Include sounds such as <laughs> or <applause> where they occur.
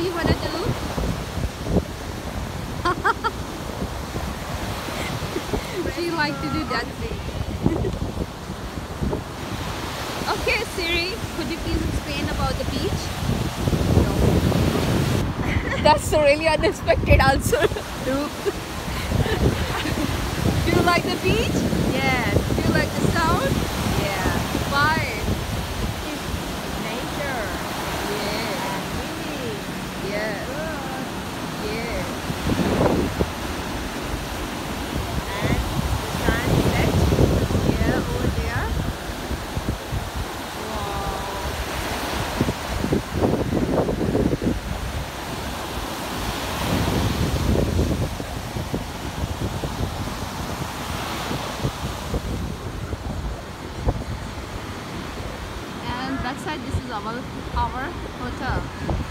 do you want to do? she like to do dancing. okay, Siri, could you please explain about the beach? No. <laughs> That's a really unexpected answer. <laughs> do you like the beach? This is our our hotel.